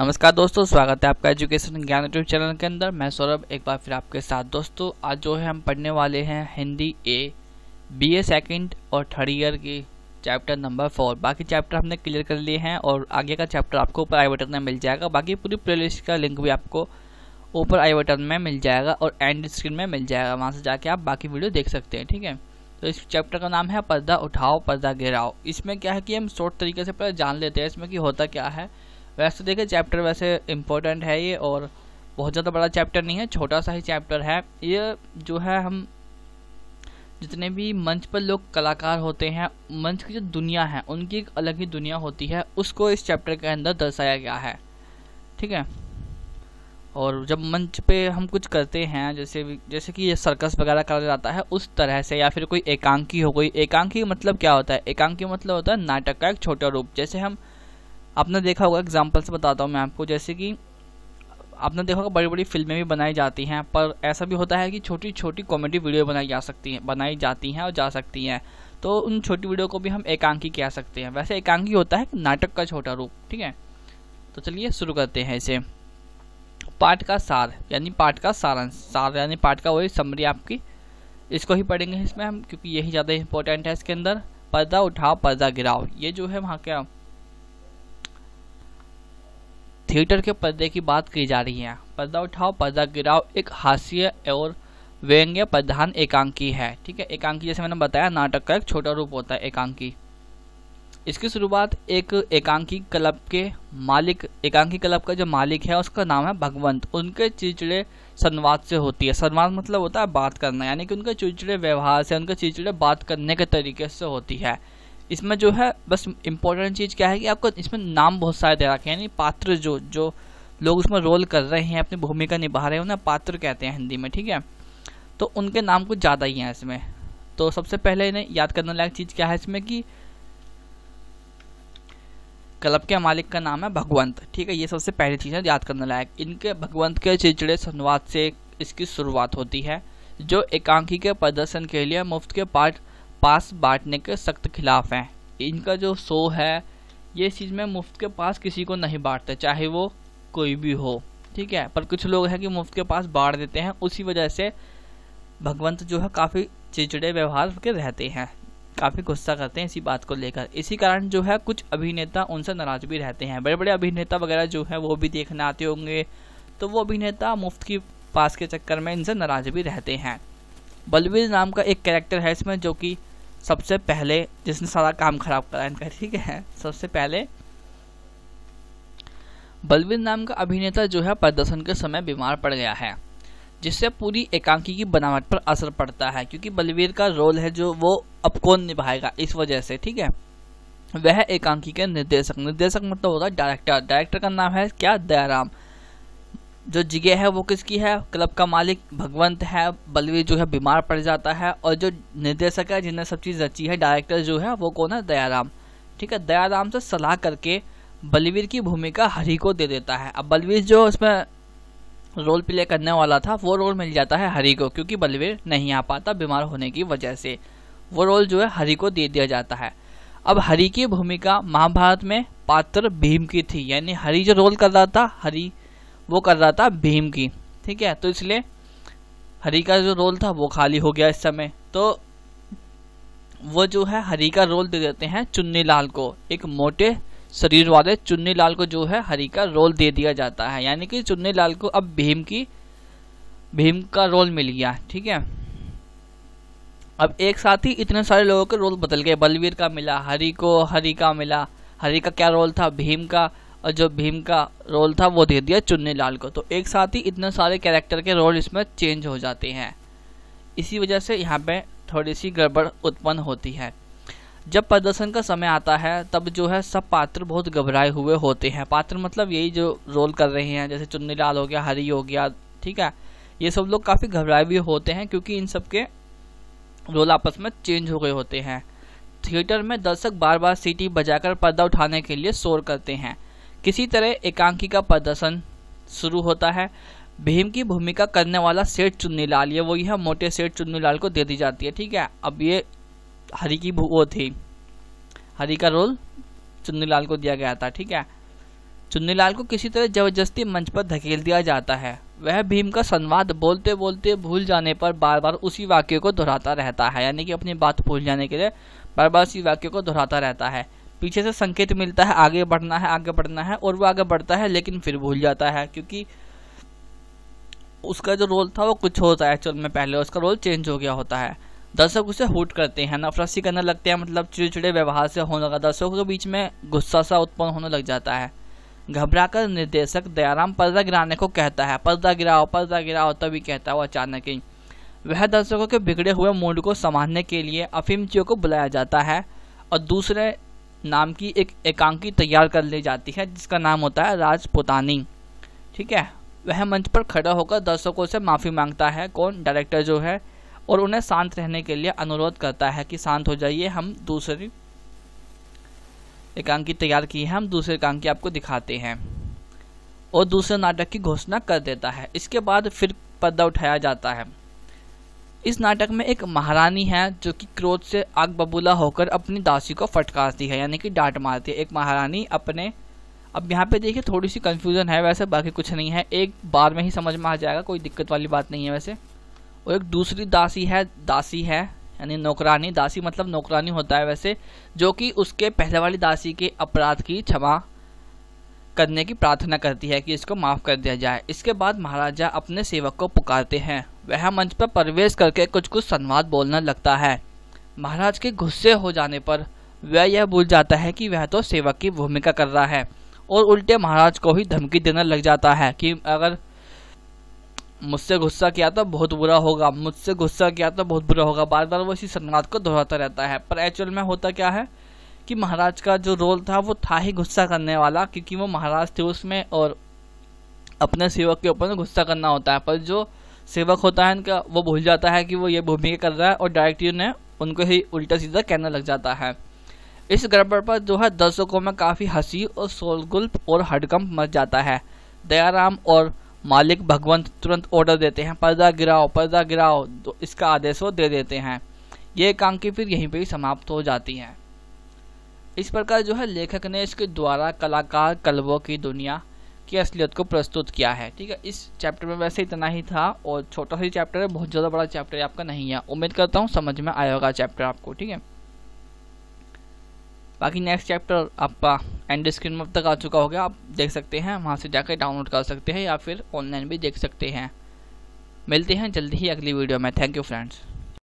नमस्कार दोस्तों, स्वागत है आपका एजुकेशन ज्ञान यूट्यूब चैनल के अंदर। मैं सौरभ, एक बार फिर आपके साथ। दोस्तों, आज जो है, हम पढ़ने वाले हैं Hindi A B A second और थर्ड ईयर की चैप्टर नंबर फोर बाकी चैप्टर हमने क्लियर कर लिए हैं और आगे का चैप्टर आपको ऊपर आई बटन में मिल जाएगा। बाकी पूरी प्लेलिस्ट का लिंक भी आपको ऊपर आई बटन में मिल जाएगा और एंड स्क्रीन में मिल जाएगा। वहाँ से जाके आप बाकी वीडियो देख सकते हैं, ठीक है? तो इस चैप्टर का नाम है पर्दा उठाओ, पर्दा गिराओ। इसमें क्या है कि हम शॉर्ट तरीके से पहले जान लेते हैं, इसमें कि होता क्या है? वैसे देखिए चैप्टर वैसे इम्पोर्टेंट है ये और बहुत ज़्यादा बड़ा चैप्टर नहीं है, छोटा सा ही चैप्टर है। ये जो है, हम जितने भी मंच पर लोग कलाकार होते हैं, मंच की जो दुनिया है, उनकी एक अलग ही दुनिया होती है, उसको इस चैप्टर के अंदर दर्शाया गया है। ठीक है? और जब मंच पे हम कुछ करते हैं, जैसे जैसे कि ये सर्कस वगैरह करा जाता है, उस तरह से या फिर कोई एकांकी हो गई एकांकी मतलब क्या होता है? एकांकी मतलब होता है नाटक का एक छोटा रूप। जैसे हम आपने देखा होगा एग्ज़ाम्पल से बताता हूँ मैं आपको, जैसे कि आपने देखा होगा बड़ी बड़ी फ़िल्में भी बनाई जाती हैं, पर ऐसा भी होता है कि छोटी छोटी कॉमेडी वीडियो बनाई जा सकती हैं, बनाई जाती हैं और जा सकती हैं। तो उन छोटी वीडियो को भी हम एकांकी कह सकते हैं। वैसे एकांकी होता है नाटक का छोटा रूप, ठीक है? तो चलिए शुरू करते हैं इसे। पाठ का सार, यानी पाठ का सारांश। सार, यानी पाठ का वही समरी आपकी, इसको ही पढ़ेंगे इसमें हम, क्योंकि यही ज़्यादा इंपॉर्टेंट है इसके अंदर। पर्दा उठाओ, पर्दा गिराओ। ये जो है वहाँ क्या थिएटर के पर्दे की बात की जा रही है। पर्दा उठाओ, पर्दा गिराओ, एक हास्य और व्यंग्य प्रधान एकांकी है, ठीक है? एकांकी जैसे मैंने बताया, नाटक का एक छोटा रूप होता है एकांकी। इसकी शुरुआत एक एकांकी क्लब के मालिक, एकांकी क्लब का जो मालिक है, उसका नाम है भगवंत। उनके चिड़चिड़े संवाद से होती है। संवाद मतलब होता है बात करना, यानी कि उनके चिड़चिड़े व्यवहार से, उनके चिड़चिड़े बात करने के तरीके से होती है। इसमें जो है, बस इम्पोर्टेंट चीज़ क्या है कि आपको इसमें नाम बहुत सारे दे रखे हैं, यानी पात्र जो जो लोग उसमें रोल कर रहे हैं, अपनी भूमिका निभा रहे हैं, उन्हें पात्र कहते हैं हिंदी में, ठीक है? तो उनके नाम कुछ ज़्यादा ही हैं इसमें। तो सबसे पहले इन्हें याद करने लायक चीज़ क्या है इसमें कि क्लब के मालिक का नाम है भगवंत, ठीक है? ये सबसे पहली चीज़ है, याद करने लायक। इनके भगवंत के चिड़चिड़े संवाद से इसकी शुरुआत होती है, जो एकांकी के प्रदर्शन के लिए मुफ़्त के पाठ पास बांटने के सख्त खिलाफ हैं। इनका जो शो है, ये चीज़ में मुफ़्त के पास किसी को नहीं बांटते, चाहे वो कोई भी हो। ठीक है? पर कुछ लोग हैं कि मुफ़्त के पास बांट देते हैं, उसी वजह से भगवंत जो है काफ़ी चिड़चिड़े व्यवहार के रहते हैं। काफ़ी गुस्सा करते हैं इसी बात को लेकर। इसी कारण जो है कुछ अभिनेता उनसे नाराज़ भी रहते हैं। बड़े बड़े अभिनेता वगैरह जो है, वो भी देखने आते होंगे तो वो अभिनेता मुफ़्त की पास के चक्कर में इनसे नाराज़ भी रहते हैं। बलवीर नाम का एक कैरेक्टर है इसमें, जो कि सबसे पहले जिसने सारा काम खराब करा, इनका ठीक है? सबसे पहले बलवीर नाम का अभिनेता जो है प्रदर्शन के समय बीमार पड़ गया है, जिससे पूरी एकांकी की बनावट पर असर पड़ता है, क्योंकि बलवीर का रोल है जो वो अब कौन निभाएगा इस वजह से, ठीक है? वह एकांकी के निर्देशक निर्देशक मतलब होगा डायरेक्टर डायरेक्टर का नाम है क्या? दयाराम। जो जिगे है वो किसकी है? क्लब का मालिक भगवंत है। बलवीर जो है, बीमार पड़ जाता है। और जो निर्देशक है, जिन्हें सब चीज़ रची है डायरेक्टर जो है, वो कौन है? दयाराम। ठीक है, दयाराम से सलाह करके बलवीर की भूमिका हरी को दे देता है। अब बलवीर जो उसमें रोल प्ले करने वाला था, वो रोल मिल जाता है हरी को, क्योंकि बलवीर नहीं आ पाता बीमार होने की वजह से। वो रोल जो है, हरी को दे दिया जाता है। अब हरी की भूमिका महाभारत में पात्र भीम की थी, यानी हरी जो रोल कर रहा था, हरी वो कर रहा था भीम की, ठीक है? तो इसलिए हरी का जो रोल था वो खाली हो गया इस समय। तो वो जो है हरी का रोल दे देते हैं चुन्नी लाल को। एक मोटे शरीर वाले चुन्नी लाल को जो है हरी का रोल दे दिया जाता है। यानी कि चुन्नी लाल को अब भीम की, भीम का रोल मिल गया, ठीक है? अब एक साथ ही इतने सारे लोगों के रोल बदल गए। बलवीर का मिला, हरी को हरी का मिला। हरी का क्या रोल था? भीम का। और जो भीम का रोल था वो दे दिया चुन्नी लाल को। तो एक साथ ही इतने सारे कैरेक्टर के रोल इसमें चेंज हो जाते हैं। इसी वजह से यहाँ पे थोड़ी सी गड़बड़ उत्पन्न होती है। जब प्रदर्शन का समय आता है, तब जो है सब पात्र बहुत घबराए हुए होते हैं। पात्र मतलब यही जो रोल कर रहे हैं, जैसे चुन्नी लाल हो गया, हरी हो गया, ठीक है? ये सब लोग काफ़ी घबराए हुए होते हैं क्योंकि इन सब के रोल आपस में चेंज हो गए होते हैं। थिएटर में दर्शक बार बार सीटी बजाकर पर्दा उठाने के लिए शोर करते हैं। किसी तरह एकांकी का प्रदर्शन शुरू होता है। भीम की भूमिका करने वाला सेठ चुन्नीलाल, ये वही है, मोटे सेठ चुन्नीलाल को दे दी जाती है, ठीक है? अब ये हरी की वो थी। हरी का रोल चुन्नीलाल को दिया गया था, ठीक है? चुन्नीलाल को किसी तरह ज़बरदस्ती मंच पर धकेल दिया जाता है। वह भीम का संवाद बोलते बोलते भूल जाने पर बार बार उसी वाक्य को दोहराता रहता है, यानी कि अपनी बात भूल जाने के लिए बार बार उसी वाक्य को दोहराता रहता है। पीछे से संकेत मिलता है, आगे बढ़ना है, आगे बढ़ना है और वो आगे बढ़ता है, लेकिन फिर भूल जाता है, क्योंकि उसका जो रोल था वो कुछ होता है एक्चुअल में पहले, उसका रोल चेंज हो गया होता है। दर्शक उसे हुट करते हैं, नफरसी करने लगते हैं मतलब चिड़चिड़े व्यवहार से होने लगा, दर्शकों के बीच में गुस्सा सा उत्पन्न होने लग जाता है। घबराकर निर्देशक दयाराम पर्दा गिराने को कहता है, पर्दा गिराओ पर्दा गिराओ, तभी कहता है वो अचानक ही। वह दर्शकों के बिगड़े हुए मूड को संभालने के लिए अफीमचियों को बुलाया जाता है और दूसरे नाम की एक एकांकी तैयार कर ली जाती है, जिसका नाम होता है राजपुतानी। ठीक है? वह मंच पर खड़ा होकर दर्शकों से माफ़ी माँगता है। कौन? डायरेक्टर जो है। और उन्हें शांत रहने के लिए अनुरोध करता है कि शांत हो जाइए, हम दूसरी एकांकी तैयार की है, हम दूसरे एकांकी आपको दिखाते हैं। और दूसरे नाटक की घोषणा कर देता है। इसके बाद फिर पर्दा उठाया जाता है। इस नाटक में एक महारानी है जो कि क्रोध से आग बबूला होकर अपनी दासी को फटकारती है, यानी कि डांट मारती है। एक महारानी अपने, अब यहाँ पे देखिए थोड़ी सी कंफ्यूजन है, वैसे बाकी कुछ नहीं है। एक बार में ही समझ में आ जाएगा, कोई दिक्कत वाली बात नहीं है वैसे। और एक दूसरी दासी है दासी है, यानी नौकरानी। दासी मतलब नौकरानी होता है वैसे, जो कि उसके पहले वाली दासी के अपराध की क्षमा करने की प्रार्थना करती है कि इसको माफ़ कर दिया जाए। इसके बाद महाराजा अपने सेवक को पुकारते हैं। वह मंच पर प्रवेश करके कुछ कुछ संवाद बोलने लगता है। महाराज के गुस्से हो जाने पर वह यह भूल जाता है कि वह तो सेवक की भूमिका कर रहा है और उल्टे महाराज को ही धमकी देने लग जाता है कि अगर मुझसे गुस्सा किया तो बहुत बुरा होगा, मुझसे गुस्सा किया तो बहुत बुरा होगा। बार बार वो इसी संवाद को दोहराता रहता है। पर एक्चुअल में होता क्या है? कि महाराज का जो रोल था, वो था ही गुस्सा करने वाला, क्योंकि वो महाराज थे उसमें और अपने सेवक के ऊपर गुस्सा करना होता है। पर जो सेवक होता है इनका वो भूल जाता है कि वो ये भूमिका कर रहा है और डायरेक्टर ने उनको ही उल्टा सीधा कहने लग जाता है। इस गड़बड़ पर जो है, दर्शकों में काफ़ी हँसी और शोरगुल और हडकंप मच जाता है। दयाराम और मालिक भगवंत तुरंत ऑर्डर देते हैं, पर्दा गिराओ पर्दा गिराओ तो इसका आदेश वो दे देते हैं। ये एकांकी फिर यहीं पर ही समाप्त हो जाती हैं। इस प्रकार जो है लेखक ने इसके द्वारा कलाकार कलबों की दुनिया की असलियत को प्रस्तुत किया है। ठीक है, इस चैप्टर में वैसे इतना ही था और छोटा सा चैप्टर है, बहुत ज़्यादा बड़ा चैप्टर आपका नहीं है। उम्मीद करता हूँ समझ में आया होगा चैप्टर आपको, ठीक है? बाकी नेक्स्ट चैप्टर आपका एंड स्क्रीन में अब तक आ चुका होगा आप देख सकते हैं, वहाँ से जाकर डाउनलोड कर सकते हैं या फिर ऑनलाइन भी देख सकते हैं। मिलते हैं जल्दी ही अगली वीडियो में। Thank you friends